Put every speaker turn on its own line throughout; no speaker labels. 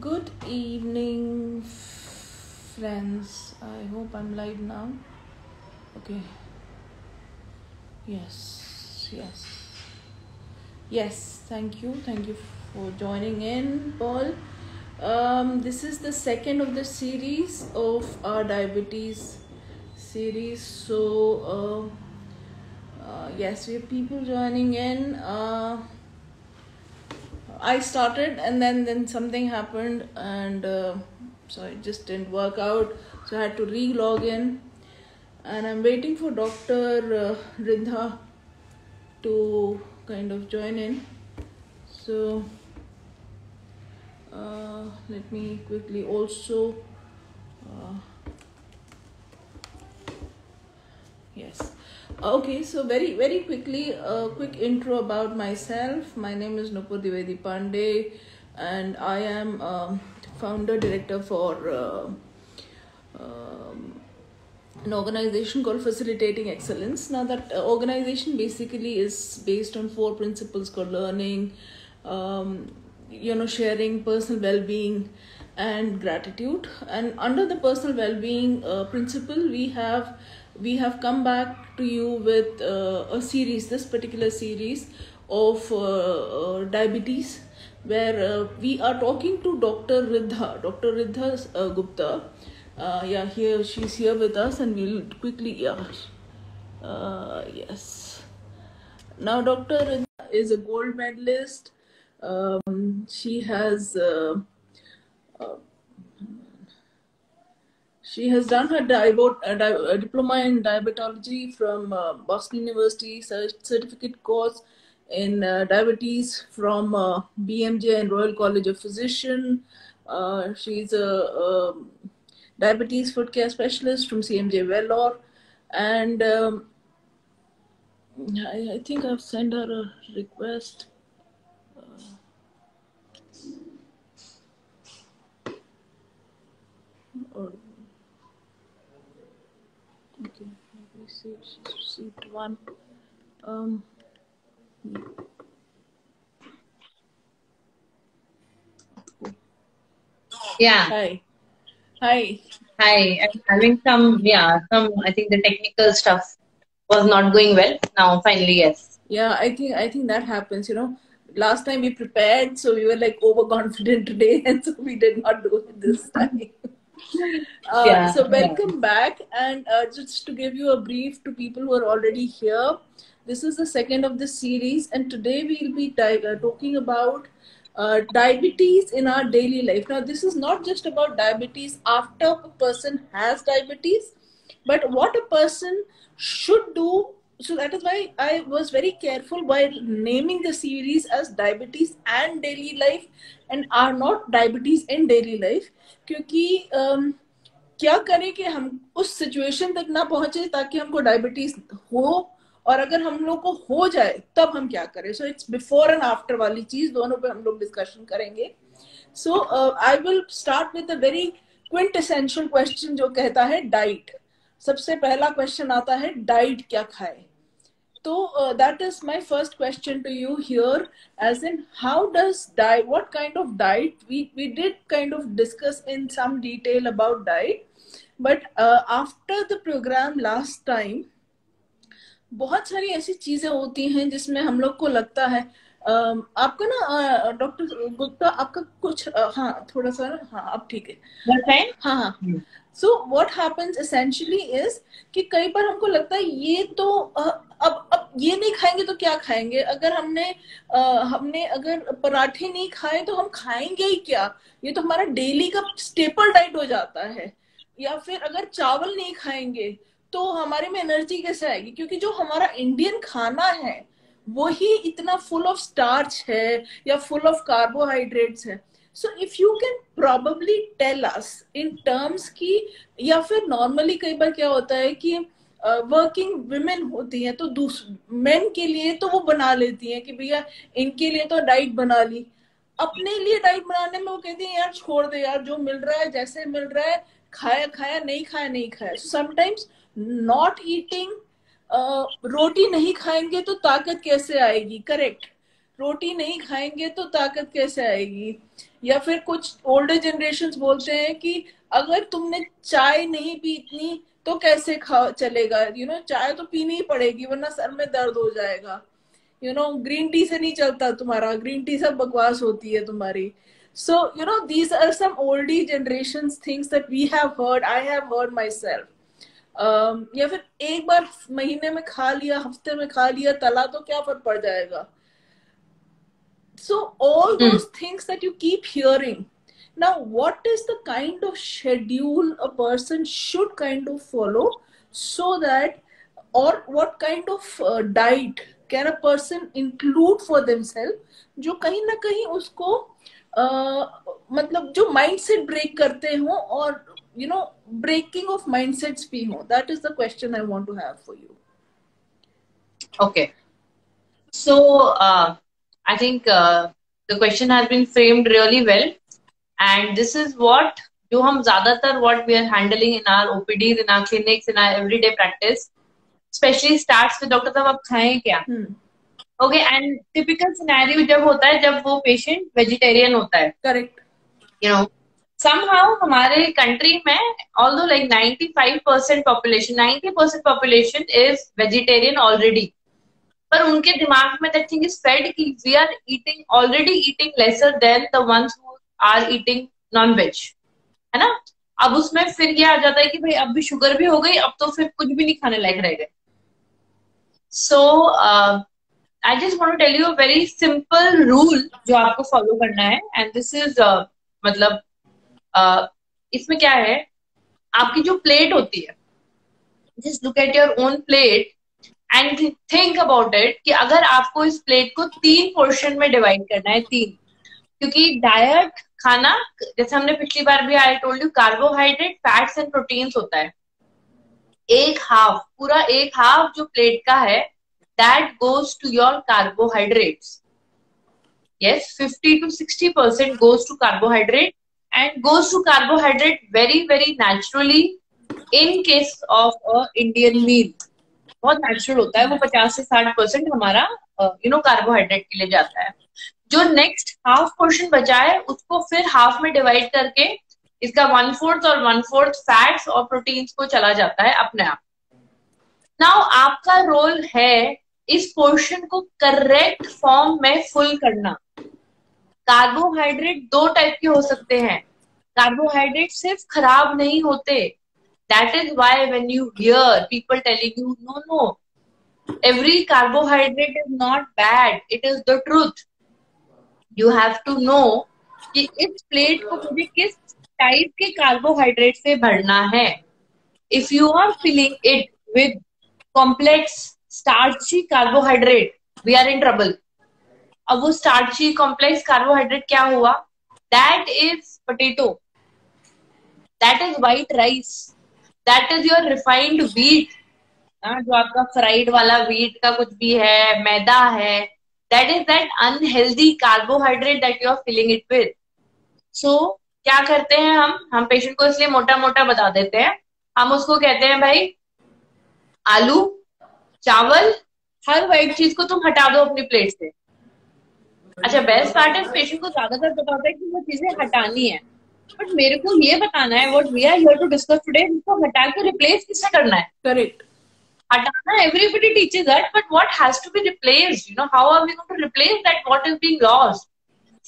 Good evening, friends. I hope I'm live now. Okay. Yes, yes. Yes, thank you. Thank you for joining in, Paul. Um, this is the second of the series of our diabetes series. So, uh, uh, yes, we have people joining in. Uh, I started and then then something happened and uh, so it just didn't work out. So I had to re-log in, and I'm waiting for Dr. Uh, Ridha to kind of join in. So uh, let me quickly also. Uh, yes okay so very very quickly a quick intro about myself. My name is nupur divedi pandey and i am um, founder director for uh, um, an organization called facilitating excellence. Now that uh, organization basically is based on four principles called learning um, you know sharing personal well-being and gratitude. And under the personal well-being uh, principle we have we have come back to you with uh, a series this particular series of uh, uh, diabetes where uh, we are talking to dr Riddha, dr ridha uh, gupta. Yeah here she's here with us and we'll quickly yeah yes. Now dr ridha is a gold medalist. Um, she has uh, uh, she has done her divo- uh, di- uh, diploma in diabetology from uh, Boston University, certificate course in uh, diabetes from uh, BMJ and Royal College of Physician. She's a, um diabetes foot care specialist from CMJ Vellore, and um, I, I think I've sent her a request. Or Okay, let me see if received one. Um,
Yeah.
hi, hi.
Hi. I'm having some, yeah, some, I think the technical stuff was not going well. Now, finally, yes.
Yeah, I think I think that happens. You know, last time we prepared, so we were like overconfident today, and so we did not do it this time. Uh,
Yeah.
so
yeah.
welcome back, and uh, just to give you a brief to people who are already here, this is the second of the series, and today we'll be uh, talking about uh, diabetes in our daily life. Now, this is not just about diabetes after a person has diabetes, but what a person should do. So that is why I was very careful while naming the series as diabetes and daily life and are not diabetes in daily life क्योंकि um, क्या करें कि हम उस situation तक ना पहुँचे ताकि हमको डायबिटीज़ हो और अगर हम लोग को हो जाए तब हम क्या करें? So it's before and after वाली चीज़ दोनों पे हम लोग डिस्कशन करेंगे। So I will start with a very quaint essential question जो कहता है डाइट सबसे पहला क्वेश्चन आता है डाइट क्या खाए? So uh, that is my first question to you here as in how does diet what kind of diet we we did kind of discuss in some detail about diet but uh, after the program last time बहुत सारी ऐसी चीज़ें होती हैं जिसमें हम लोग को लगता है आपका ना डॉक्टर गुप्ता आपका कुछ अ, हाँ थोड़ा सा ना हाँ अब ठीक है? हाँ हाँ
Hmm.
So what happens essentially is कि कई बार हमको लगता है ये तो अ, अब अब ये नहीं खाएँगे तो क्या खाएँगे? अगर हमने अ, हमने अगर पराठे नहीं खाए तो हम खाएँगे ही क्या? ये तो हमारा डेली का स्टेपल डाइट हो जाता है। या फिर अगर चावल नहीं खाएँगे तो हमारे में एनर्जी कैसे आएगी? क्योंकि जो हमारा इंडियन खाना है वही इतना फुल ऑफ़ स्टार्च है या फुल ऑफ़ कार्बोहाइड्रेट्स है। So if you can probably tell us in terms की या फिर नॉर्मली कई बार क्या होता है कि वर्किंग वुमेन होती हैं तो मेन के लिए तो वो बना लेती हैं कि भैया इनके लिए तो डाइट बना ली। अपने लिए डाइट बनाने में वो कहती है, यार छोड़ दे यार, जो मिल रहा है, जैसे मिल रहा है, खाया खाया, नहीं खाया नहीं खाया। समटाइम्स नॉट ईटिंग रोटी नहीं खाएँगे तो ताकत कैसे आएगी? करेक्ट रोटी नहीं खाएँगे तो ताकत कैसे आएगी? या फिर कुछ ओल्डर जनरेशन बोलते हैं कि अगर तुमने चाय नहीं पी इतनी तो कैसे खा चलेगा? यू नो चाय तो पीनी ही पड़ेगी वरना सर में दर्द हो जाएगा। यू नो ग्रीन टी से नहीं चलता तुम्हारा ग्रीन टी सब बकवास होती है तुम्हारी। So you know these are some oldie generation things that we have heard I have heard myself या फिर एक बार महीने में खा लिया हफ़्ते में खा लिया तला तो क्या फ़र्क पड़ जाएगा? So all those things that you keep hearing now what is the kind of schedule a person should kind of follow so that or what kind of uh, diet can a person include for themselves जो कहीं ना कहीं उसको uh, मतलब जो mindset break करते हो और you know breaking of mindsets be more that is the question i want to have for you
okay so uh, i think uh, the question has been framed really well And this is what जो हम ज़्यादातर what we are handling in our OPDs in our clinics in our everyday practice especially starts with doctor साहब आप खाएँ क्या? Okay and typical scenario जब होता है जब वो पेशेंट वेजिटेरियन होता है।
करेक्ट
यू नो somehow हमारे कंट्री में although like 95 percent population 90 percent population is vegetarian already पर उनके दिमाग में दैट थिंग इज़ फेड कि we are eating already eating lesser than the ones who are eating non veg है ना? अब उसमें फिर ये आ जाता है कि भाई अब भी शुगर भी हो गई अब तो फिर कुछ भी नहीं खाने लायक रह गए। So I just want tell you very simple rule जो आपको फॉलो करना है एंड दिस इज़ मतलब uh, इसमें क्या है? आपकी जो प्लेट होती है just look at your own plate and think about it कि अगर आपको इस प्लेट को तीन पोर्शन में डिवाइड करना है तीन क्योंकि डायट खाना, जैसे हमने पिछली बार भी I told you carbohydrate fats and proteins होता है। एक हाफ़ पूरा एक हाफ़ जो प्लेट का है that goes to your carbohydrates yes 50 to 60 percent goes to carbohydrate and goes to carbohydrate very very naturally in case of a Indian meal. बहुत natural होता है, वो 50 से 60 परसेंट हमारा यू नो कार्बोहाइड्रेट के लिए जाता है। जो नेक्स्ट हाफ़ पोर्शन बचा है, उसको फिर हाफ़ में डिवाइड करके इसका वन फोर्थ और वन फोर्थ फैट्स और प्रोटीन्स को चला जाता है अपने आप। नाउ आपका रोल है इस पोर्शन को करेक्ट फॉर्म में फुल करना। कार्बोहाइड्रेट दो टाइप के हो सकते हैं। कार्बोहाइड्रेट सिर्फ़ खराब नहीं होते। That is why when you hear people telling you know no every carbohydrate is not bad it is the truth you have to know कि इस प्लेट को मुझे किस टाइप के कार्बोहाइड्रेट से भरना है। If you are filling it with complex starchy carbohydrate we are in trouble अब वो स्टार्ची कॉम्प्लेक्स कार्बोहाइड्रेट क्या हुआ? That is potato that is white rice that is your refined wheat जो आपका फ्राइड वाला व्हीट का कुछ भी है, मैदा है that is that unhealthy carbohydrate that you are filling it with so क्या करते हैं हम? हम पेशेंट को इसलिए मोटा मोटा बता देते हैं। हम उसको कहते हैं, भाई, आलू, चावल, हर व्हाइट चीज़ को तुम हटा दो अपनी प्लेट से. अच्छा बेस्ट पार्ट है पेशेंट को ज़्यादातर पता होता है कि वो चीज़ें हटानी है। बट मेरे को ये बताना है what we are here to discuss today इसको हटा के रिप्लेस किससे करना है?
करेक्ट
हटाना everybody teaches that but what has to be replaced you know how are we going to replace that what is being lost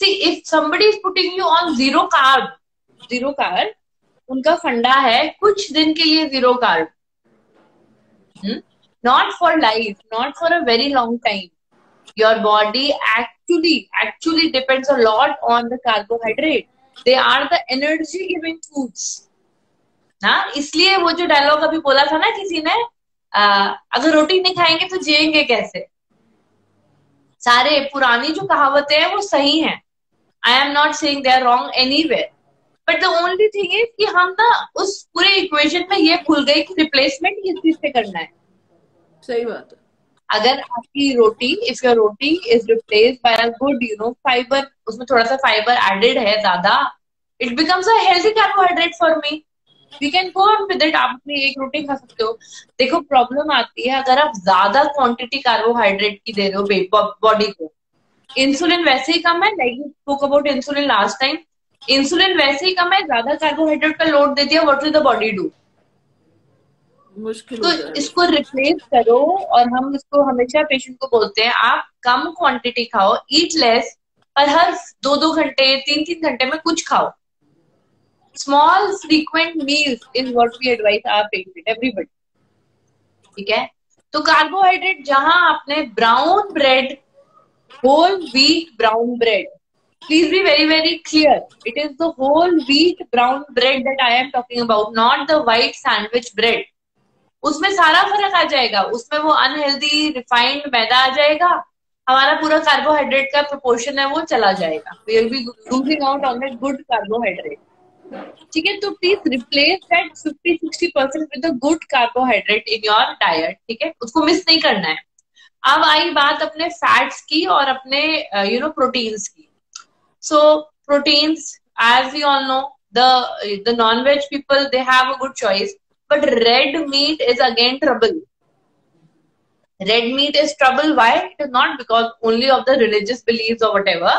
see if somebody is putting you on zero carb zero carb उनका फंडा है कुछ दिन के लिए zero carb not for life, not for a very long time. Your body actually, actually depends a lot on the carbohydrate. They are the energy giving foods. ना इसलिए वो जो डायलॉग अभी बोला था ना किसी ने आ, अगर रोटी नहीं खाएँगे तो जिएँगे कैसे? सारे पुरानी जो कहावतें हैं वो सही हैं। I am not saying they are wrong anywhere but the only thing is कि हम ना उस पूरे इक्वेशन में ये भूल गए कि रिप्लेसमेंट किस चीज़ से करना है।
सही बात है।
अगर आपकी रोटी if your roti is replace by a good you know fibre उसमें थोड़ा सा फाइबर एडेड है ज़्यादा it becomes a healthy carbohydrate for me we can go on with it आप अपनी एक रोटी खा सकते हो। देखो प्रॉब्लम आती है अगर आप ज़्यादा क्वांटिटी कार्बोहाइड्रेट की दे रहे हो बॉडी को। इंसुलिन वैसे ही कम है like spoke about insulin last time insulin वैसे ही कम है ज़्यादा कार्बोहाइड्रेट का लोड दे दिया what will the body do
मुश्किल
तो इसको रिप्लेस करो और हम इसको हमेशा पेशेंट को बोलते हैं आप कम क्वांटिटी खाओ ईट लेस पर हर दो दो घंटे तीन तीन घंटे में कुछ खाओ। Small frequent meals is what we advice our patient everybody ठीक है? तो कार्बोहाइड्रेट जहाँ आपने brown bread whole wheat brown bread please be very very clear it is the whole wheat brown bread that I am talking about not the white sandwich bread उसमें सारा फ़र्क आ जाएगा। उसमें वो अनहेल्दी रिफाइंड मैदा आ जाएगा। हमारा पूरा कार्बोहाइड्रेट का प्रोपोर्शन है, वो चला जाएगा। We will be losing out on that good carbohydrate ठीक है तो please replace that fifty sixty percent with good carbohydrate in your diet ठीक है? उसको मिस नहीं करना है। अब आई बात अपने फैट्स की और अपने यू नो प्रोटीन्स की। So proteins as you all know the the non veg people they have a good choice but red meat is again trouble red meat is trouble. Why? It is not because only of the religious beliefs or whatever.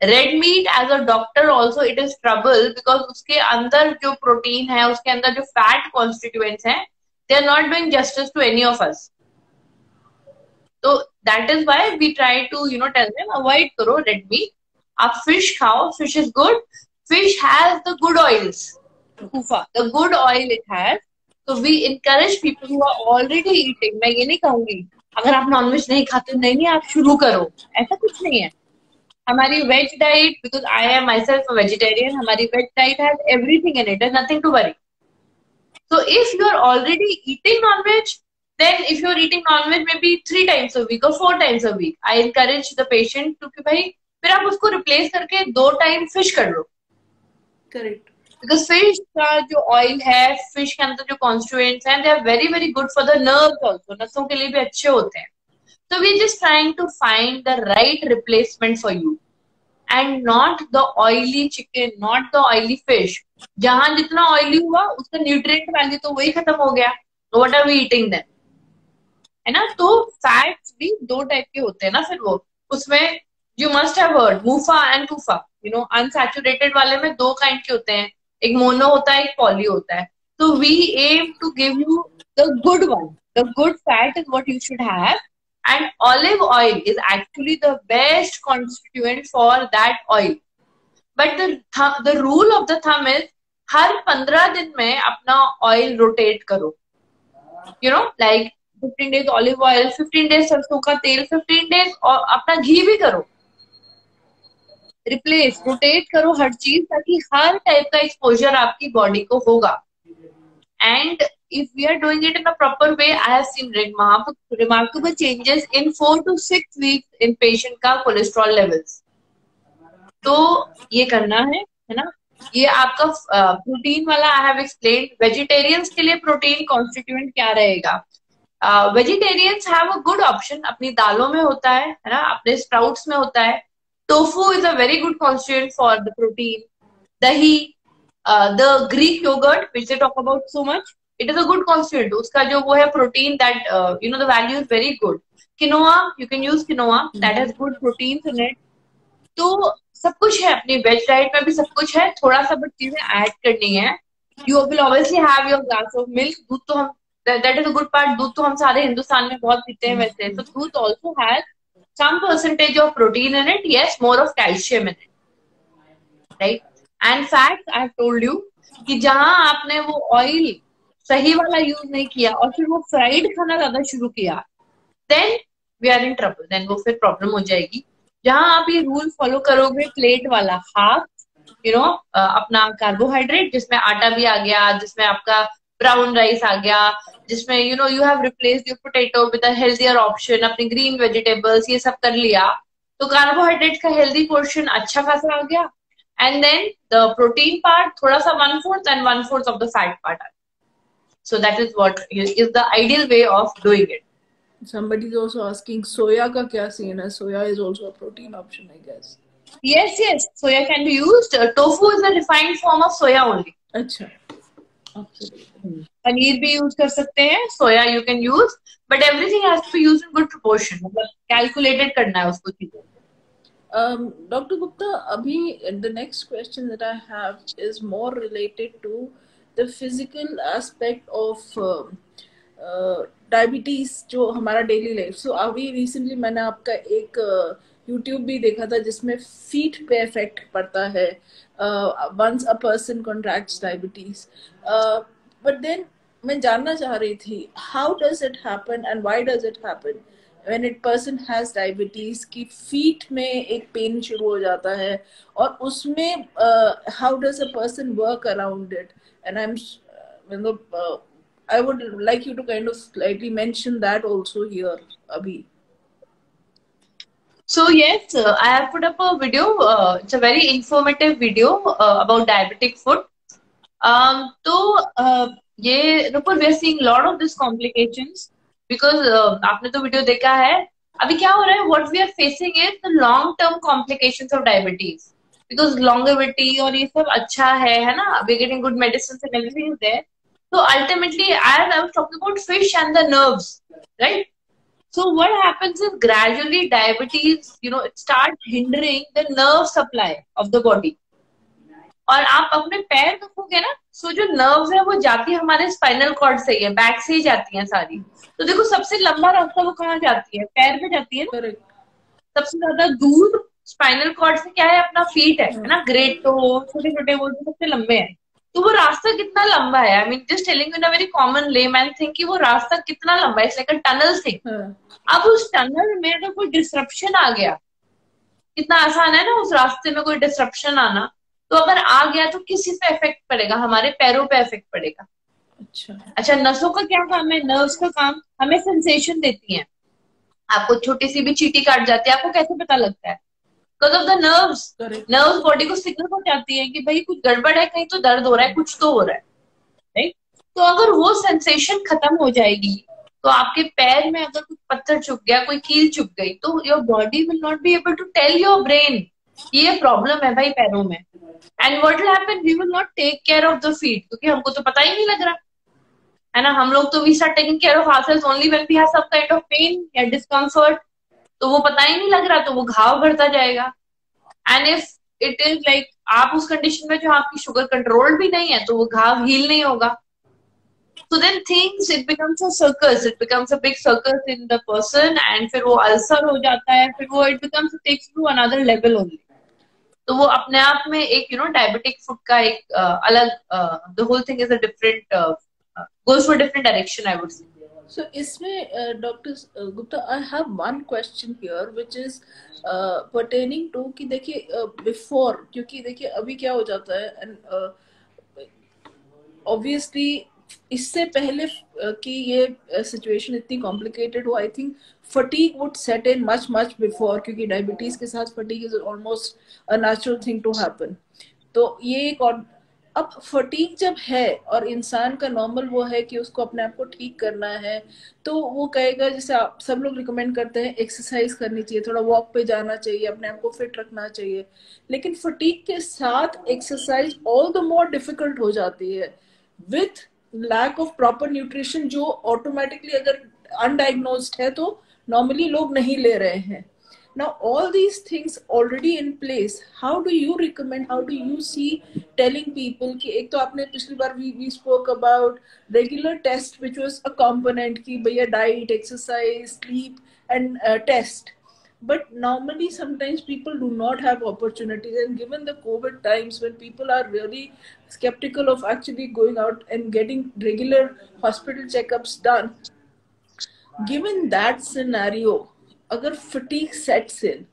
Red meat as a doctor also it is trouble because उसके अंदर जो protein है उसके अंदर जो fat constituents है they are not doing justice to any of us तो that is why we try to you know tell them avoid करो रेड मीट आप फ़िश खाओ fish is good fish has the good oils the good oil it has तो we encourage people who are already eating मैं ये नहीं कहूँगी अगर आप नॉनवेज नहीं खाते नहीं नहीं आप शुरू करो. ऐसा कुछ नहीं है। हमारी veg diet because I am myself vegetarian हमारी veg diet has everything in it nothing to worry so if you are already eating non-veg then if you are eating non-veg maybe three times a week or four times a week i encourage the patient to कि भाई फिर आप उसको replace करके दो time fish कर लो.
Correct
because fish का जो ऑयल है फ़िश के अंदर जो कॉन्स्टिट्यूएंट्स हैं they are very very good for the nerve also नसों के लिए भी अच्छे होते हैं. So we're just trying to find the right replacement for you. And not the oily chicken, not the oily fish. जहाँ जितना ऑयली हुआ उसका न्यूट्रिएंट वैल्यू तो वही खत्म हो गया. तो आर वी ईटिंग देन है ना? तो फैट्स भी दो टाइप के होते हैं ना फिर वो. उसमें you must have heard MUFA and PUFA you know unsaturated वाले में दो काइंड के होते हैं. एक मोनो होता है एक पॉली होता है. तो we aim to give you the good one the good fat is what you should have and olive oil is actually the best constituent for that oil. But the th- the rule of the thumb is, हर पंद्रह दिन में अपना oil rotate करो। You know like fifteen days olive oil fifteen days सरसों का तेल fifteen days और अपना घी भी करो। रिप्लेस रोटेट करो हर चीज़ ताकि हर टाइप का एक्सपोजर आपकी बॉडी को होगा। And if we are doing it in a proper way, I have seen remarkable, remarkable changes in four to six weeks in patient का cholesterol levels. तो ये करना है है ना? ये आपका प्रोटीन वाला आई हैव एक्सप्लेन वेजिटेरियंस के लिए प्रोटीन कॉन्स्टिट्यूएंट क्या रहेगा? Vegetarians have a good option अपनी दालों में होता है है ना? अपने स्प्राउट्स में होता है। Tofu is a very good constituent for the protein दही the Greek yogurt which they talk about so much it is a good constituent उसका जो वो है protein that you know the value is very good quinoa you can use quinoa that has good protein in it तो सब कुछ है अपनी veg diet में भी सब कुछ है. थोड़ा सा बट चीज़ें ऐड करनी है. You will obviously have your glass of milk दूध तो हम that is a good part दूध तो हम सारे हिंदुस्तान में बहुत पीते हैं वैसे. तो दूध also has some percentage of protein in it. Yes, more of calcium in it. Right? And fats, i have told you कि जहाँ आपने वो ऑयल सही वाला यूज़ नहीं किया और फिर वो फ्राइड खाना ज़्यादा शुरू किया then we are in trouble then वो फिर प्रॉब्लम हो जाएगी। जहाँ आप ये रूल फॉलो करोगे प्लेट वाला हाफ़ यू नो अपना कार्बोहाइड्रेट जिसमें आटा भी आ गया, जिसमें आपका ब्राउन राइस आ गया, जिसमें you know you have replace your potato with a healthier option अपने ग्रीन वेजिटेबल्स ये सब कर लिया तो कार्बोहाइड्रेट का हेल्दी पोर्शन अच्छा खासा आ गया। And then the protein part थोड़ा सा one fourth and one fourth of the fat part uh So that is what is the ideal way of doing it.
Somebody is also asking soya ka kya scene hai? Soya is also a protein option, I guess.
Yes, yes. Soya can be used. Uh, tofu is a refined form of soya only.
अच्छा. Absolutely.
Paneer भी use कर सकते हैं so yeah you can use but everything has to be use in good proportion मतलब calculated करना है उसको चीजों
Um, Dr. Gupta, Abhi, the next question that I have is more related aspect of uh, uh, diabetes जो हमारा daily life so अभी recently मैंने आपका एक यूट्यूब uh, भी देखा था जिसमें फीट पे इफ़ेक्ट पड़ता है once a person contracts diabetes but then मैं जानना चाह रही थी how does it happen and why does it happen when it person has diabetes की फीट में एक पेन शुरू हो जाता है और उसमें how does a person work around it and I M मतलब I would like you to kind of slightly mention that also here, Abhi.
So yes, uh, I have put up a video. Uh, it's a very informative video uh, about diabetic foot. Um, so uh, ये Nupur, we are seeing a lot of these complications because uh, आपने तो video देखा है. अभी क्या हो रहा है? What we are facing is the long-term complications of diabetes. Because longevity और ये सब अच्छा है है ना? वी गेटिंग गुड मेडिसिन तो ultimately I I was talking about fish and the nerves right so what happens gradually diabetes you know start hindering the nerve supply of the body और आप अपने पैर रखोगे ना सो जो नर्व है वो जाती है हमारे स्पाइनल कॉर्ड से ही है बैक से ही जाती है सारी। तो देखो सबसे लंबा रास्ता वो कहाँ जाती है? पैर में जाती है सबसे ज़्यादा दूर स्पाइनल कॉर्ड से क्या है? अपना फीट है ना? ग्रेट टो छोटे छोटे वो सबसे लंबे हैं। तो वो रास्ता कितना लंबा है? I mean just telling a very common layman think कि वो रास्ता कितना लंबा है? लाइक अ टनल थिंग अब उस टनल में अगर कोई डिस्ट्रप्शन आ गया कितना आसान है ना उस रास्ते में कोई डिस्ट्रप्शन आना? तो अगर आ गया तो किसी पे इफ़ेक्ट पड़ेगा? हमारे पैरों पे इफ़ेक्ट पड़ेगा। अच्छा। अच्छा नसों का क्या काम है? नर्व्स का काम हमें सेंसेशन देती है। आपको छोटी सी भी चीटी काट जाती है। आपको कैसे पता लगता है? Because of the nerves nerves body को सिग्नल पहुंचाती है कि भाई कुछ गड़बड़ है कहीं तो दर्द हो रहा है कुछ तो हो रहा है। राइट तो अगर वो सेंसेशन खत्म हो जाएगी तो आपके पैर में अगर कुछ पत्थर चुप गया कोई कील चुप गई तो your body will not be able to tell your brain ये प्रॉब्लम है भाई पैरों में। And what will happen we will not take care of the feet क्योंकि हमको तो पता ही नहीं लग रहा। है ना? हम लोग तो we start taking care of ourselves only when we have some kind of pain या डिस्कम्फर्ट तो वो पता ही नहीं लग रहा तो वो घाव भरता जाएगा। And if it is like आप उस कंडीशन में जो आपकी शुगर कंट्रोल भी नहीं है तो वो घाव हील नहीं होगा। So then things it becomes a circus. It becomes a big circus in the person and फिर वो अल्सर हो जाता है फिर वो it becomes takes to another level only तो वो अपने आप में एक यू नो डायबिटिक फ़ूड का एक uh, अलग the whole thing is a different goes for different direction I would say
So इसमें doctor Gupta I have one question here which is pertaining to कि देखिए बिफोर uh, क्योंकि देखिए अभी क्या हो जाता है एंड ऑब्वियसली uh, इससे पहले uh, कि ये सिचुएशन इतनी कॉम्प्लिकेटेड हो I think fatigue would set in much much before क्योंकि डायबिटीज़ के साथ fatigue is almost a natural thing to happen तो ये एक अब फटीक जब है और इंसान का नॉर्मल वो है कि उसको अपने आप को ठीक करना है तो वो कहेगा, जैसे आप सब लोग रिकमेंड करते हैं एक्सरसाइज करनी चाहिए, थोड़ा वॉक पे जाना चाहिए, अपने आप को फिट रखना चाहिए। लेकिन फटीक के साथ exercise all the more difficult हो जाती है। With lack of proper nutrition जो ऑटोमेटिकली अगर अनडाइग्नोस्ड है तो नॉर्मली लोग नहीं ले रहे हैं। now all these things already in place. How do you recommend how do you see telling people ki ek to aapne pichli bar we, we spoke about regular test which was a component ki bhaiya diet exercise sleep and uh, test. But normally sometimes people do not have opportunities and given the covid times when people are really skeptical of actually going out and getting regular hospital checkups done given that scenario अगर fatigue sets in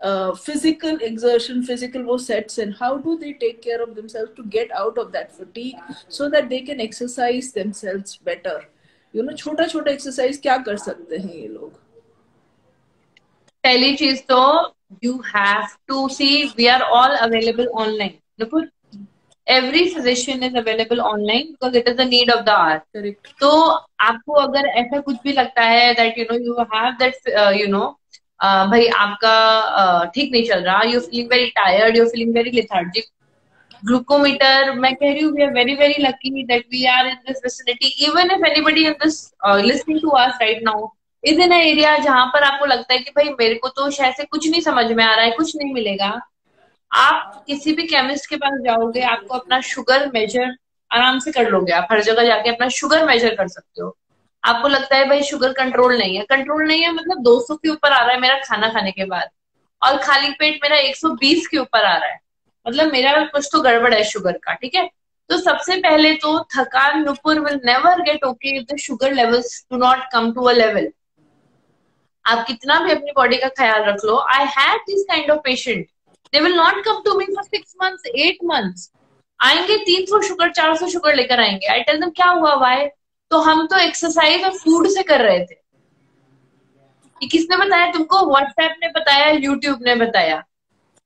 physical exertion physical वो sets in how do they take care of themselves to get out of that fatigue so that they can exercise themselves better you know छोटा छोटा exercise क्या कर सकते हैं ये लोग?
पहली चीज़ तो you have to see we are all available online every physician is available online because it is the need of the hour. Correct. तो आपको अगर ऐसा कुछ भी लगता है that you know you have that uh, you know uh, भाई आपका ठीक uh, नहीं चल रहा you feeling very tired you feeling very lethargic glucometer मैं कह रही हूँ we are very very lucky that we are in this vicinity even if anybody in this listening to us right now is in area जहाँ पर आपको लगता है कि भाई मेरे को तो शायद से कुछ नहीं समझ में आ रहा है कुछ नहीं मिलेगा आप किसी भी केमिस्ट के पास जाओगे, आपको अपना शुगर मेजर आराम से कर लोगे आप, हर जगह जाके अपना शुगर मेजर कर सकते हो। आपको लगता है भाई शुगर कंट्रोल नहीं है। कंट्रोल नहीं है मतलब 200 के ऊपर आ रहा है मेरा खाना खाने के बाद, और खाली पेट मेरा 120 के ऊपर आ रहा है। मतलब मेरा कुछ तो गड़बड़ है शुगर का, ठीक है? तो सबसे पहले तो थकान, Nupur will never get okay if the sugar levels do not come to a level आप कितना भी अपनी बॉडी का ख्याल रख लो। I have this kind of patient they will not come to me for six months eight months आएँगे तीन सौ शुगर, चार सौ शुगर लेकर आएँगे। आई टेल दम क्या हुआ वाई तो हम तो एक्सरसाइज और फ़ूड से कर रहे थे। कि किसने बताया? तुमको व्हाट्सएप ने बताया यूट्यूब ने बताया।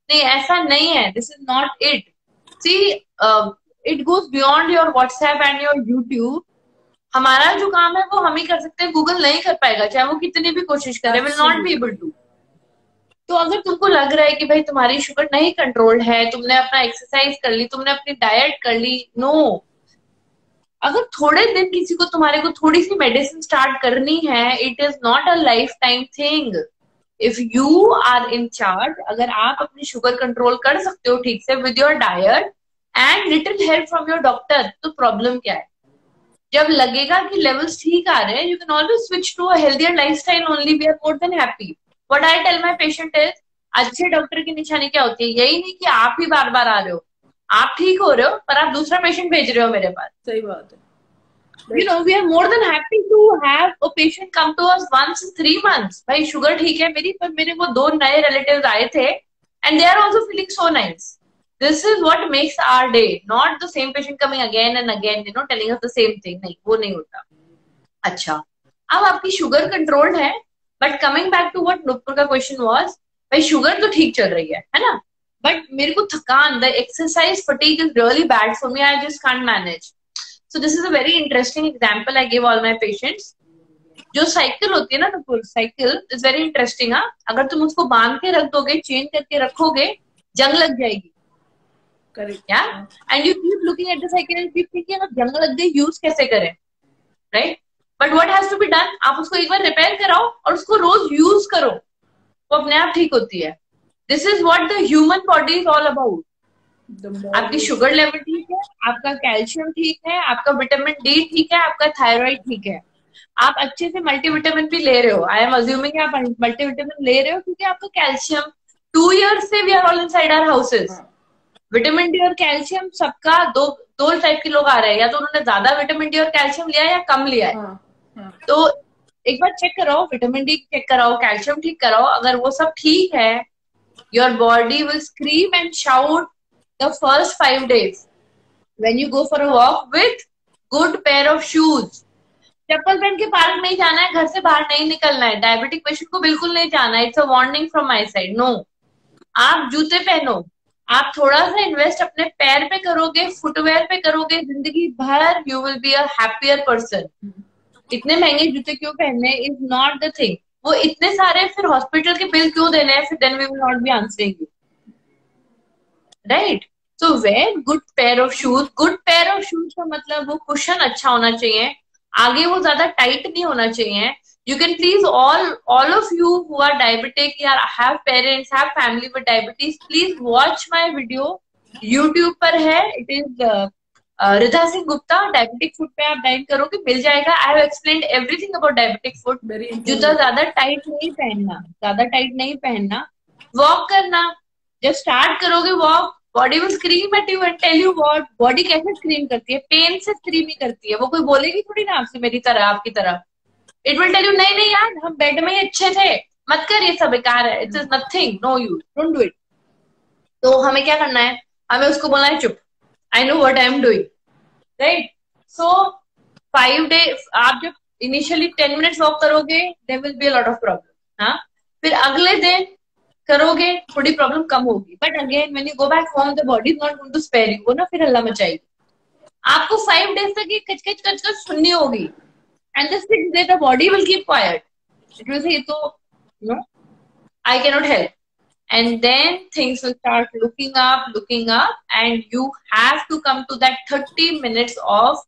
नहीं, ऐसा नहीं है। This is not it see it goes beyond your WhatsApp and your YouTube हमारा जो काम है, वो हम ही कर सकते हैं। गूगल नहीं कर पाएगा, चाहे वो कितनी भी कोशिश करे। Will not be able to तो अगर तुमको लग रहा है कि भाई तुम्हारी शुगर नहीं कंट्रोल्ड है, तुमने अपना एक्सरसाइज कर ली, तुमने अपनी डाइट कर ली नो. अगर थोड़े दिन किसी को तुम्हारे को थोड़ी सी मेडिसिन स्टार्ट करनी है it is not a lifetime thing if you are in charge अगर आप अपनी शुगर कंट्रोल कर सकते हो ठीक से with your diet and little help from your doctor तो प्रॉब्लम क्या है? जब लगेगा कि लेवल्स ठीक आ रहे हैं you can always switch to a healthier lifestyle only we are more than happy what I tell my patient is अच्छे डॉक्टर की निशानी क्या होती है यही नहीं कि आप ही बार बार आ रहे हो आप ठीक हो रहे हो पर आप दूसरा पेशेंट भेज रहे हो मेरे पास
सही बात है
you know we are more than happy to have a patient come to us once in three months भाई शुगर ठीक है मेरी पर मेरे वो दो नए रिलेटिव्स आए थे and they are also feeling so nice this is what makes our day not the same patient coming again and again you know telling us the same thing नहीं वो नहीं होता अच्छा अब आपकी शुगर कंट्रोल्ड है but coming back to what Nupur का question was भाई शुगर तो ठीक चल रही है है ना? बट मेरे को थकान the exercise fatigue is really bad for me I just can't manage so this is a very interesting example I give all my patients जो साइकिल होती है ना Nupur cycle is very interesting हाँ? अगर तुम उसको बाँध के रख दोगे चेन करके रखोगे जंग लग जाएगी।
Correct
yeah? And you keep looking at the cycle and keep thinking अब जंग लग गई यूज़ कैसे करें? Right but what has to be done आप उसको एक बार रिपेयर कराओ और उसको रोज यूज़ करो। वो अपने आप ठीक होती है। This is what the human body is all about आपकी शुगर लेवल ठीक है आपका कैल्शियम ठीक है आपका विटामिन डी ठीक है आपका थायराइड ठीक है। आप अच्छे से मल्टीविटामिन भी ले रहे हो। आई एम अज्यूमिंग आप मल्टीविटामिन ले रहे हो क्योंकि आपका कैल्शियम टू ईयर्स से we are all inside our houses vitamin D और कैल्शियम सबका दो दो टाइप के लोग आ रहे हैं। या तो उन्होंने ज़्यादा विटामिन डी और कैल्शियम लिया या कम लिया हाँ, हाँ. तो एक बार चेक कराओ विटामिन डी चेक कराओ कैल्शियम ठीक कराओ, अगर वो सब ठीक है your body will scream and shout the first five days when you go for a walk with good pair of shoes चप्पल पहन के पार्क नहीं जाना है, घर से बाहर नहीं निकलना है. डायबिटिक पेशेंट को बिल्कुल नहीं जाना है. It's a warning from my side no आप जूते पहनो. आप थोड़ा सा इन्वेस्ट अपने पैर पे करोगे फुटवेयर पे करोगे, ज़िंदगी भर you will be appear person इतने महँगे जूते क्यों पहनने? इज़ नॉट द थिंग वो इतने सारे फिर हॉस्पिटल के बिल क्यों देने हैं? फिर then we will not be answering you right so wear good pair of shoes good pair of shoes का मतलब वो कुशन अच्छा होना चाहिए। आगे वो ज़्यादा टाइट नहीं होना चाहिए। You can please all all of you who are diabetic or have parents, have family with diabetes, please watch my video. Youtube पर है. It is Ridha Singh Gupta diabetic food पे आप डाइन करोगे मिल जाएगा। I have explain everything about diabetic food. जूता ज़्यादा tight नहीं पहनना ज़्यादा टाइट नहीं पहनना। वॉक करना। जब स्टार्ट करोगे walk body will scream at you and tell you what body कैसे स्क्रीम करती है? पेन से स्क्रीम ही करती है। वो कोई बोलेगी थोड़ी ना आपसे मेरी तरह आपकी तरह। इट विल टेल यू नहीं नहीं यार हम बेड में ही अच्छे थे। मत कर ये सब बेकार है। It's is nothing no you don't do it तो हमें क्या करना है? हमें उसको बोलना है चुप। I know what I am doing right so five day आप जब इनिशियली टेन मिनट्स वॉक करोगे there will be lot of problem हाँ? फिर अगले दिन करोगे थोड़ी प्रॉब्लम कम होगी. But again when you go back home the body is not going to spare you वो ना फिर हल्ला मचाएगी. आपको फाइव डेज़ तक ये कच कच कच कच सुननी होगी. And the sixth day the body will keep quiet. It will say, so, no, I cannot help. And then things will start looking up, looking up, and you have to come to that 30 minutes of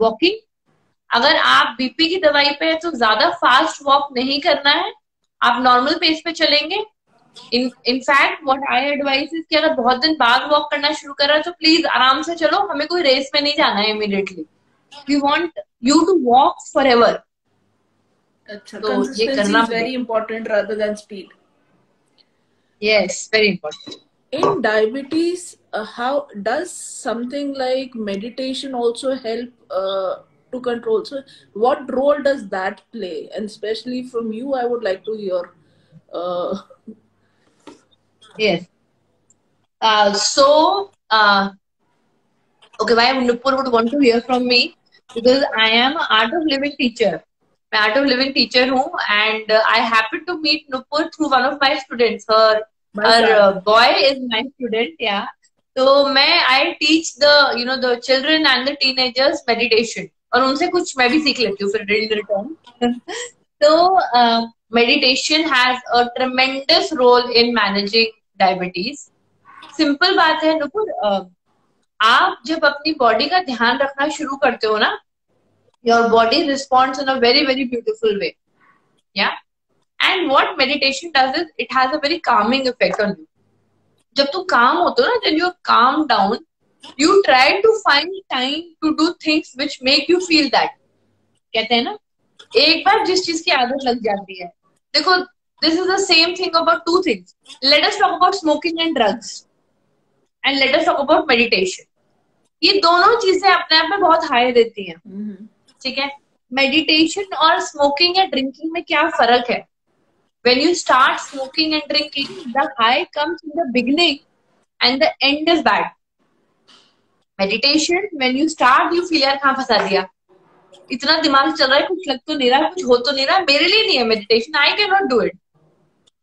walking. अगर आप BP की दवाई पे है तो ज़्यादा fast walk नहीं करना है। आप नॉर्मल पेस पे चलेंगे। In in fact what I advise कि अगर बहुत दिन बाद वॉक करना शुरू कर रहा है तो प्लीज़ आराम से चलो। हमें कोई रेस में नहीं जाना है immediately we want you to walk forever
अच्छा तो ये करना very important rather than speed
Yes very important
in diabetes uh, how does something like meditation also help uh, to control so what role does that play and especially from you i would like to hear uh,
Yes. Uh, so, uh, okay, why Nupur would want to hear from me because I am an art of living teacher. मैं art of living teacher हूँ and I happen to meet Nupur through one of my students her Her boy is my student या तो मैं I teach the you know the children and the teenagers meditation और उनसे कुछ मैं भी सीख लेती हूँ फिर इन रिटर्न तो meditation has a tremendous role in managing diabetes simple बात है नुपुर आप जब अपनी बॉडी का ध्यान रखना शुरू करते हो ना your body responds in a very very beautiful way या and what meditation does is it has a very calming effect on you जब तुम काम होते हो ना जब you calm down you try to find time to do things which make you feel that कहते हैं ना? एक बार जिस चीज़ की आदत लग जाती है। देखो this is the same thing about two things. Let us talk about smoking and drugs. And let us talk about meditation. ये दोनों चीज़ें अपने आप में बहुत हाई देती हैं। ठीक है? मेडिटेशन और स्मोकिंग या ड्रिंकिंग में क्या फ़र्क है? When you start smoking and drinking the high comes in the beginning and the end is bad meditation when you start you feel यार कहाँ फंसा दिया इतना दिमाग चल रहा है कुछ लग तो नहीं रहा कुछ हो तो नहीं रहा मेरे लिए नहीं है meditation I can not do it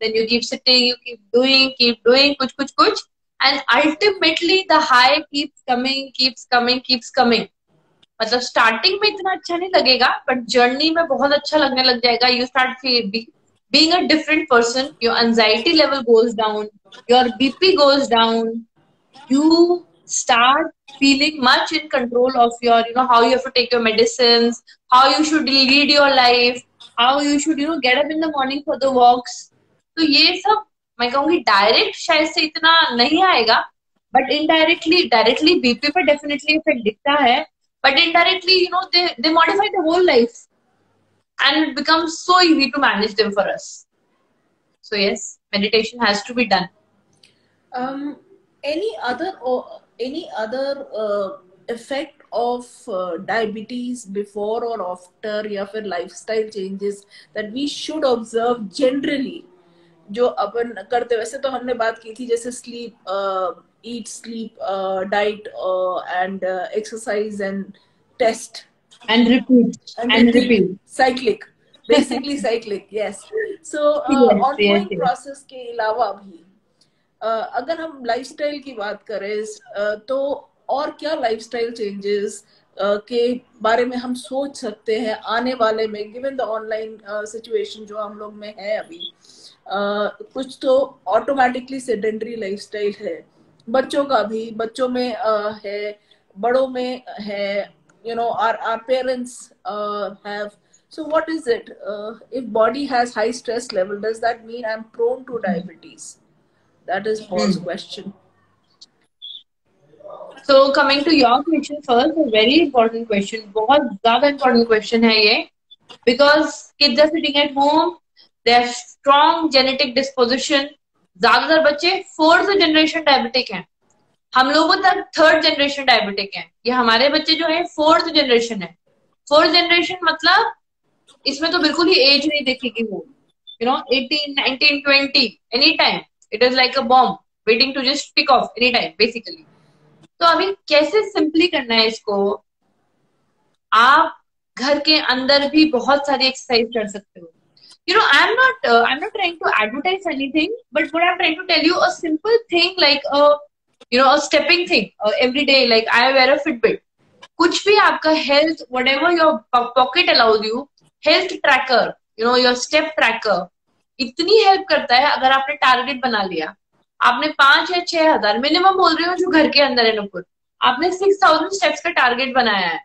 then you keep sitting you keep doing keep doing kuch kuch kuch and ultimately the high keeps coming keeps coming keeps coming मतलब स्टार्टिंग में इतना अच्छा नहीं लगेगा बट जर्नी में बहुत अच्छा लगने लग जाएगा you start being a different person your anxiety level goes down your bp goes down you start feeling much in control of your you know how you have to take your medicines how you should lead your life how you should you know get up in the morning for the walks तो ये सब मैं कहूँगी direct शायद से इतना नहीं आएगा बट इनडायरेक्टली डायरेक्टली बीपी पे डेफिनेटली इफ़ेक्ट दिखता है but indirectly you know they modify the whole life and it becomes so easy to manage them for us. So yes, meditation has to be done.
Um, any other or any other uh, effect of uh, diabetes before or after या फिर lifestyle changes that we should observe generally जो अपन करते वैसे तो हमने बात की थी जैसे sleep eat sleep diet and exercise and test
and repeat and repeat
cyclic basically cyclic yes so ongoing process के अलावा भी uh, अगर हम लाइफस्टाइल की बात करें uh, तो और क्या लाइफस्टाइल चेंजेस uh, के बारे में हम सोच सकते हैं आने वाले में गिवन द ऑनलाइन सिचुएशन जो हम लोग में है अभी। कुछ तो ऑटोमेटिकली सेडेंडरी लाइफस्टाइल है। बच्चों का भी बच्चों में uh, है बड़ों में है you know our our parents uh, have so what is it uh, if body has high stress level does that mean i'm prone to diabetes that is Paul's mm. question
so coming to your question first a very important question बहुत ज़्यादा important question है ये because kids are sitting at home they are strong genetic disposition ज्यादातर बच्चे fourth generation diabetic हैं हम लोगों तक थर्ड जनरेशन डायबिटिक है। ये हमारे बच्चे जो है फोर्थ जनरेशन है। फोर्थ जनरेशन मतलब इसमें तो बिल्कुल ही एज नहीं देखेगी वो। You know eighteen nineteen twenty any time it is like a bomb waiting to just pick off any time basically तो अभी कैसे सिंपली करना है इसको? आप घर के अंदर भी बहुत सारी एक्सरसाइज कर सकते हो। You know i'm not uh, i'm not trying to advertise anything but what i'm trying to tell you a simple thing like a know a stepping thing uh, every day like i wear a fitbit. कुछ भी आपका health whatever your pocket allows you health tracker you know your step tracker इतनी help करता है अगर आपने target बना लिया। आपने पाँच या छह हज़ार मिनिमम बोल रही हूँ जो घर के अंदर है नुपुर आपने सिक्स थाउज़ेंड स्टेप्स का टारगेट बनाया है।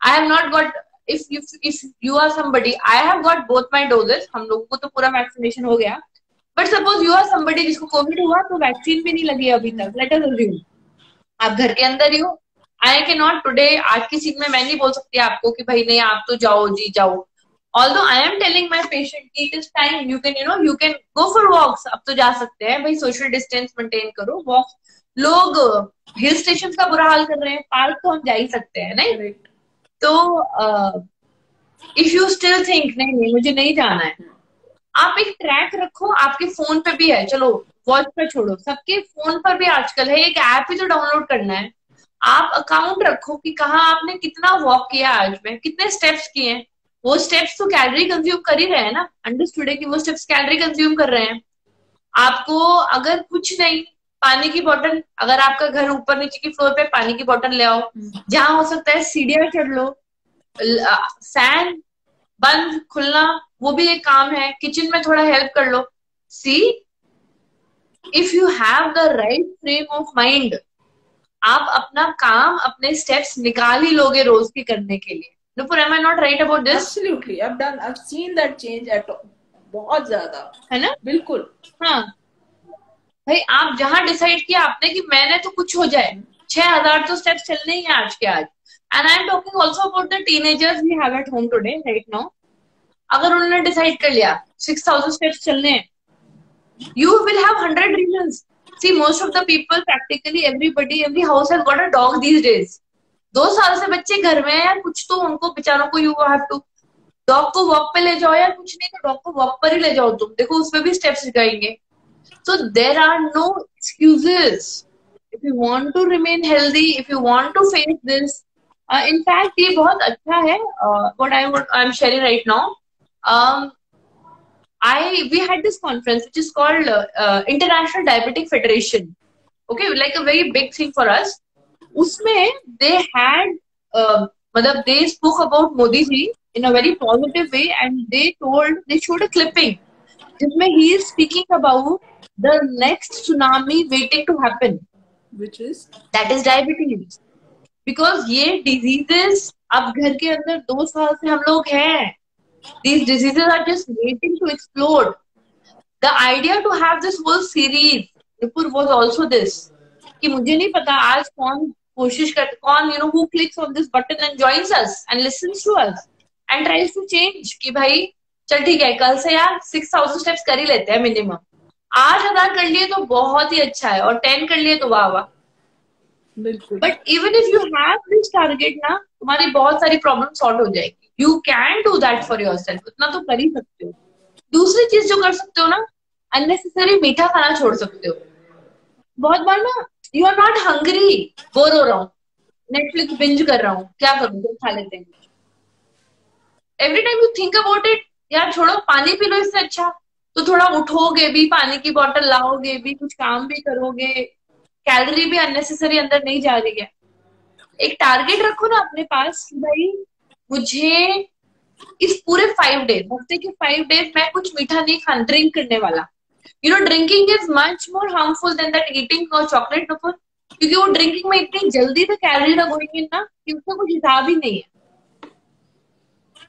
I have not got if if if you are somebody I have got both my doses हम लोगों को तो पूरा वैक्सीनेशन हो गया। But suppose you are somebody जिसको कोविड हुआ तो वैक्सीन भी नहीं लगी अभी तक. लेट अस अज्यूम आप घर के अंदर ही हो. आई के नॉट टुडे आज की सीट में मैं नहीं बोल सकती आपको कि भाई नहीं आप तो जाओ जी जाओ. Although I am telling my patient it is time you can you know you can go for walks. अब तो जा सकते हैं. भाई सोशल डिस्टेंस मेंटेन करो. वॉक लोग हिल स्टेशन का बुरा हाल कर रहे हैं. पार्क तो हम जा ही सकते हैं नहीं तो इफ़ यू स्टिल थिंक नहीं नहीं मुझे नहीं जाना है. आप एक ट्रैक रखो, आपके फ़ोन पे भी है। चलो वॉच पर छोड़ो। सबके फ़ोन पर भी आजकल है। एक ऐप ही तो डाउनलोड करना है। आप अकाउंट रखो कि कहा आपने कितना वॉक किया आज में, कितने स्टेप्स किए हैं। वो स्टेप्स तो कैलोरी कंज्यूम कर ही रहे हैं ना। अंडरस्टूड है कि वो स्टेप्स कैलोरी कंज्यूम कर रहे हैं। आपको अगर कुछ नहीं, पानी की बोतल अगर आपका घर ऊपर नीचे की फ्लोर पे पानी की बोतल ले आओ। जहाँ हो सकता है सीढ़ियाँ चढ़ लो। फ़ैन बंद, खुलना। वो भी एक काम है किचन में थोड़ा हेल्प कर लो। See if you have the right frame of mind आप अपना काम अपने स्टेप्स निकाल ही लोगे रोज के करने के लिए। Nupur, am I not right about this?
Absolutely. I've done, I've seen that change at बहुत ज़्यादा।
है ना?
बिल्कुल।
हाँ। भाई आप जहाँ डिसाइड किया आपने कि मैंने तो कुछ हो जाए। छह हज़ार तो स्टेप्स चलने ही है आज के आज। And I am talking also about the teenagers we have at home today right now अगर उन्होंने डिसाइड कर लिया सिक्स थाउज़ेंड स्टेप्स चलने you will have hundred reason see most of the people, practically everybody every house has got a dog these days. दो साल से बच्चे घर में है यार कुछ तो उनको, बेचारों को यू हैव टू डॉग को वॉक पे ले जाओ यार कुछ नहीं तो डॉग को वॉक पर ही ले जाओ तुम। देखो, उसमें भी स्टेप्स सिखाएँगे so there are no excuses if you want to remain healthy if you want to face this in fact ये बहुत अच्छा है what I I am sharing right Now I we had this conference which is called uh, uh, International Diabetic Federation. Okay, like a very big thing for us. उसमें they had uh, मतलब they spoke about Modi ji in a very positive way and they told they showed a clipping जिसमें he is speaking about the next tsunami waiting to happen
which is
that is diabetes because ये diseases अब घर के अंदर दो साल से हम लोग हैं these diseases are just waiting to explode. The idea to have this whole series, Nipur was also this. कि मुझे नहीं पता आज कौन कोशिश कर कौन you know who clicks on this button and joins us and listens to us and tries to change कि भाई चल ठीक है कल से यार सिक्स थाउज़ेंड स्टेप्स कर ही लेते हैं मिनिमम आठ हज़ार कर लिए तो बहुत ही अच्छा है और टेन कर लिए तो वाह वाह
बिल्कुल
but even if you have this target ना तुम्हारी बहुत सारी प्रॉब्लम सॉल्व हो जाएगी you can do that for yourself उतना तो कर ही सकते हो। दूसरी चीज़ जो कर सकते हो ना अननेसेसरी मीठा खाना छोड़ सकते हो। बहुत बार ना you are not hungry bore हो रहा हूँ। नेटफ्लिक्स बिंज कर रहा हूँ। क्या करूँ? तो खा लेते हैं। Every time you think about it यार छोड़ो, पानी पी लो इससे अच्छा। तो थोड़ा उठोगे भी, पानी की बॉटल लाओगे भी, कुछ काम भी करोगे। कैलोरी भी अननेसेसरी अंदर नहीं जा रही है। एक टारगेट रखो ना अपने पास कि भाई मुझे इस पूरे फाइव डेज़ हफ़्ते के फाइव डेज़ मैं कुछ मीठा नहीं खान ड्रिंक करने वाला। You know drinking is much more harmful than that eating और चॉकलेट नफर क्योंकि वो ड्रिंकिंग में इतनी जल्दी तो कैलोरी लगोएँगे ना कि उसका कुछ हिसाब ही नहीं है।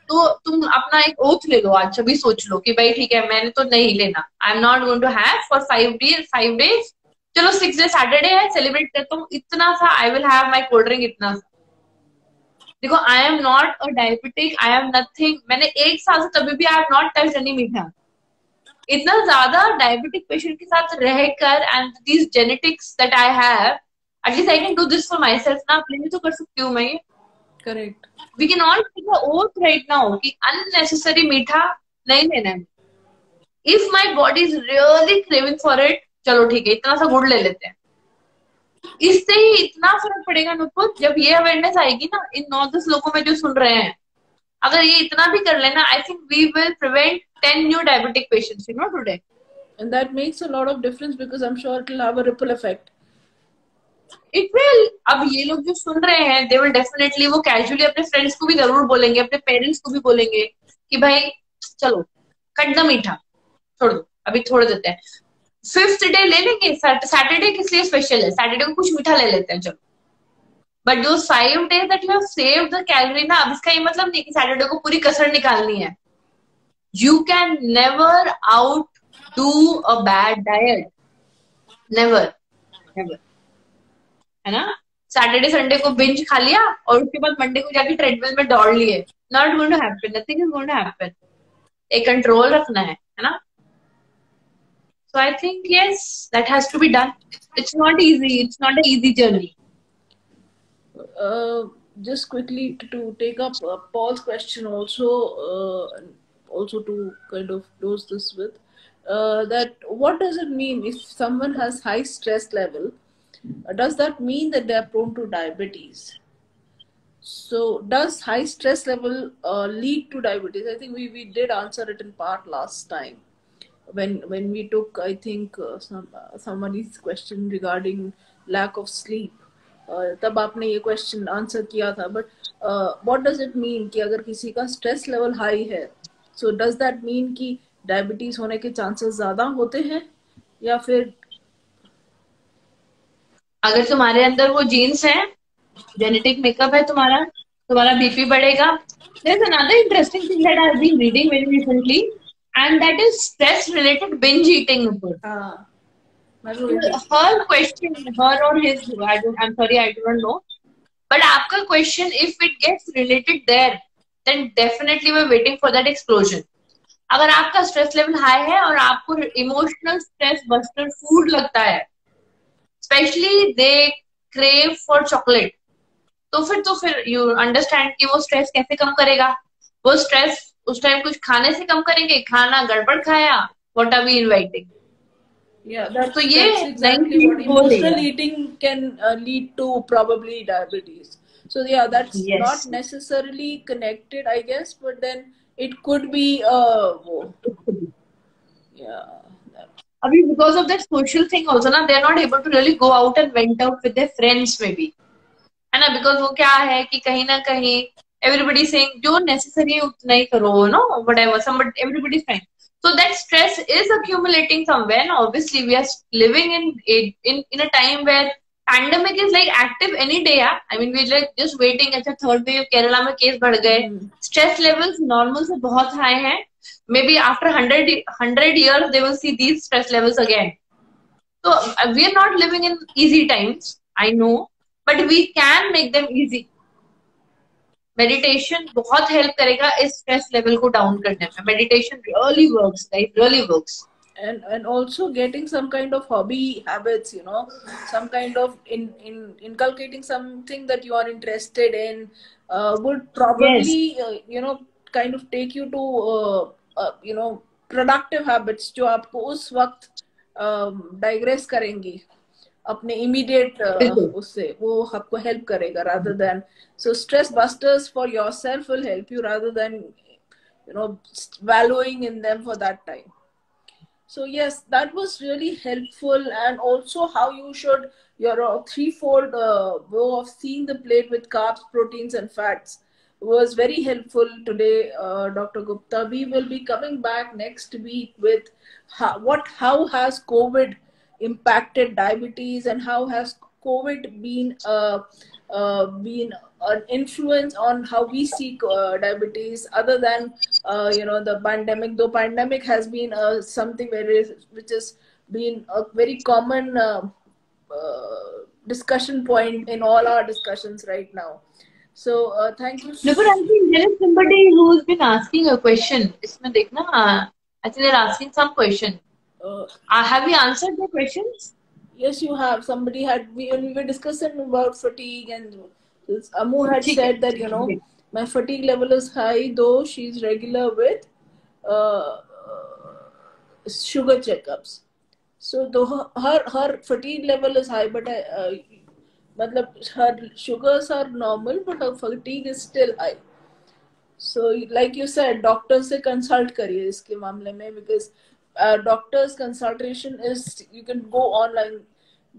तो तुम अपना एक ओथ ले लो, आज अभी सोच लो कि भाई ठीक है, मैंने तो नहीं लेना। I am not going to have for five days five days चलो सिक्स डे सैटरडे है सेलिब्रेट करता हूँ। इतना सा I will have my cold drink इतना सा देखो I am not a diabetic I am nothing मैंने एक साल से कभी भी I am not touch any मीठा इतना ज़्यादा डायबिटिक पेशेंट के साथ रहकर and these genetics that I have at least I can do this for myself ना। अपने तो कर सकती हूँ मैं ये।
Correct
we can all take a oath right now कि अननेसेसरी मीठा नहीं लेना है। If my body is really craving for it चलो ठीक है इतना सा गुड़ ले लेते हैं। इससे ही इतना फ़र्क पड़ेगा नुपुर जब ये अवेयरनेस आएगी ना इन नौ दस लोगों में जो सुन रहे हैं। अगर ये इतना भी कर लेना I think we will prevent ten new diabetic patients you know today
and that makes a lot of difference because i'm sure it will have a ripple effect.
It will अब ये लोग जो सुन रहे हैं दे विल डेफिनेटली वो casually अपने friends को भी ज़रूर बोलेंगे अपने पेरेंट्स को भी बोलेंगे कि भाई चलो कट द मीठा छोड़ दो अभी छोड़ देते हैं। फिफ्थ डे ले लेंगे सैटरडे किस लिए स्पेशल है? सैटरडे को कुछ मीठा ले लेते हैं, चलो। बट जो five days that you have save the calorie ना, अब इसका ये मतलब नहीं कि सैटरडे को पूरी कसर निकालनी है। You can never outdo a bad diet never है ना? सैटरडे संडे को बिंज खा लिया और उसके बाद मंडे को जाके ट्रेडमिल में दौड़ लिए। Not going to happen nothing is going to happen एक कंट्रोल रखना है है ना? So I think yes, that has to be done. It's not easy. It's not an easy journey.
Uh, just quickly to, take up uh, Paul's question also, uh, also to kind of close this with uh, that what does it mean if someone has high stress level? does that mean that they are prone to diabetes? So does high stress level uh, lead to diabetes? I think we, we did answer it in part last time when when we took I think uh, some uh, somebody's question regarding lack of sleep. Uh, तब आपने ये question answer किया था but what does it mean कि अगर किसी का stress level high है सो डज दैट मीन कि डायबिटीज़ होने के चांसेस ज़्यादा होते हैं या फिर
अगर तुम्हारे अंदर वो जीन्स है जेनेटिक मेकअप है तुम्हारा तुम्हारा बीपी बढ़ेगा there's another interesting thing that I've been reading very recently and that is stress related binge eating
हाँ
her question her or his I don't I'm sorry I don't know but आपका question if it gets related there then definitely we're waiting for that explosion अगर आपका stress level high है और आपको emotional stress buster food लगता है specially they crave for chocolate तो फिर तो फिर यू अंडरस्टैंड कि वो स्ट्रेस कैसे कम करेगा वो स्ट्रेस उस टाइम कुछ खाने से कम करेंगे खाना गड़बड़ खाया what are we inviting
Yeah, that's,
So, yeah,
that's exactly what emotional eating can uh, lead to probably diabetes. So yeah, that's
Yes.
not necessarily connected, I guess, but then it could be. Uh, yeah. that-
अभी because of that social thing also ना they are not able to really go out and went out with their friends maybe है ना because वो क्या है कि कहीं ना कहीं everybody saying जो necessary है उतना ही करो no whatever some but everybody is fine so that stress is accumulating somewhere now obviously we are living in a in in a time where pandemic is like active any day yeah? I mean we're like just waiting अच्छा third wave Kerala में case बढ़ गए
Hmm.
stress levels normal से बहुत high हैं maybe after 100 100 years they will see these stress levels again so uh, we are not living in easy times i know but we can make them easy meditation बहुत help करेगा इस stress level को down करने में meditation really works guys really works
and and also getting some kind of hobby habits you know some kind of in in inculcating something that you are interested in uh, would probably yes. uh, you know kind of take you to uh, uh, you know productive habits जो आपको उस वक्त digress करेंगी अपने immediate
बिल्कुल।
उससे वो आपको हेल्प करेगा rather than so stress busters for yourself will help you rather than you know wallowing in them for that time so yes that was really helpful and also how you should your uh, threefold uh, way of seeing the plate with carbs proteins and fats was very helpful today uh, dr gupta we will be coming back next week with how, what how has covid impacted diabetes and how has COVID been uh, uh, been an influence on how we see uh, diabetes, other than uh, you know the pandemic. Though pandemic has been uh, something very which has been a very common uh, discussion point in all our discussions right now. So thank you.
No, but I think there is somebody who's been asking a question. Isma, I think they're asking some question.
uh,
Uh, have we answered the questions?
yes you have somebody had we, when we were discussing about fatigue and this, amu had
ठीक है,
said that you know
ठीक
my fatigue level is high though she's regular with uh, sugar checkups so though her, her her fatigue level is high but I, uh, matlab her sugars are normal but her fatigue is still high so like you said doctor से consult करिए इसके मामले में because uh, doctor's consultation is you can go online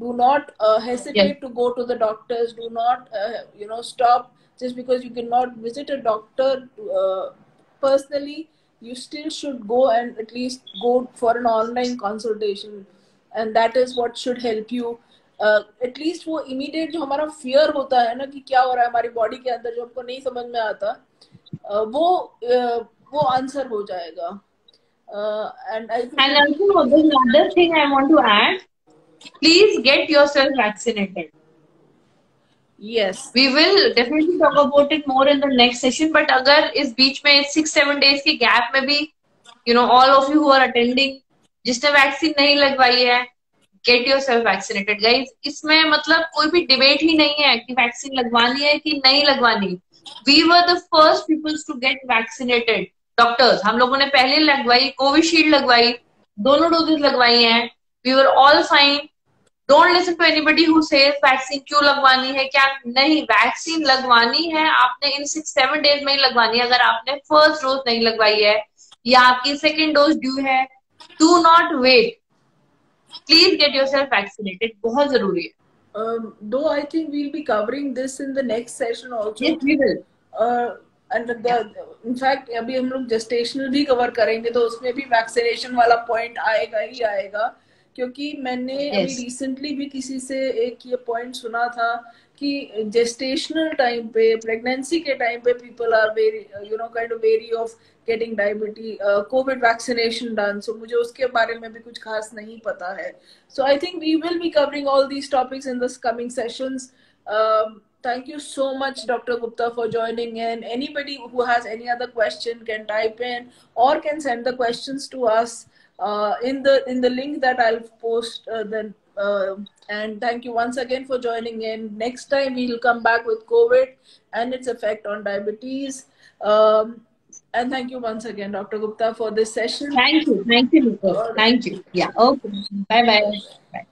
do not uh, hesitate yes. to go to the doctors do not uh, you know stop just because you cannot visit a doctor uh, personally you still should go and at least go for an online consultation and that is what should help you at least uh, वो immediate जो हमारा fear होता है ना कि क्या हो रहा है हमारी बॉडी के अंदर जो हमको नहीं समझ में आता uh, वो uh, वो आंसर हो जाएगा
and I and also there's another thing I want to add please get yourself vaccinated
yes
we will definitely talk about it more in the next session but अगर इस बीच में six seven days के gap में भी you know all of you who are attending जिसने vaccine नहीं लगवाई है get yourself vaccinated guys इसमें मतलब कोई भी डिबेट ही नहीं है कि वैक्सीन लगवानी है कि नहीं लगवानी we were the first peoples to get vaccinated Doctors हम लोगों ने पहले लगवाई कोविशील्ड लगवाई दोनों डोजेस लगवाई हैं। We were all fine don't listen to anybody who says vaccine क्यों लगवानी है क्या नहीं वैक्सीन लगवानी है आपने इन सिक्स सेवन डेज़ में ही लगवानी है अगर आपने फ़र्स्ट डोज नहीं लगवाई है या आपकी सेकेंड डोज ड्यू है do not wait please get yourself vaccinated बहुत ज़रूरी है।
Um, though I think we'll be covering this in the next session also.
Yes, we will.
Uh, the, अभी हम लोग जेस्टेशनल भी कवर करेंगे तो उसमें भी वैक्सीनेशन वाला पॉइंट आएगा ही आएगा। क्योंकि मैंने yes. अभी रिसेंटली भी किसी से एक ये पॉइंट सुना था कि जेस्टेशनल टाइम पे प्रेगनेंसी के टाइम पे people are very you know kind of very of getting diabetes COVID vaccination done so मुझे उसके बारे में भी कुछ खास नहीं पता है। So I think we will be covering all these topics in this coming sessions thank you so much dr gupta for joining in anybody who has any other question can type in or can send the questions to us uh, in the in the link that i'll post uh, then uh, and thank you once again for joining in next time we'll come back with covid and its effect on diabetes um, and thank you once again, Dr. Gupta, for this session.
Thank you. Thank you, Thank you. Yeah. Okay. Bye-bye. Bye.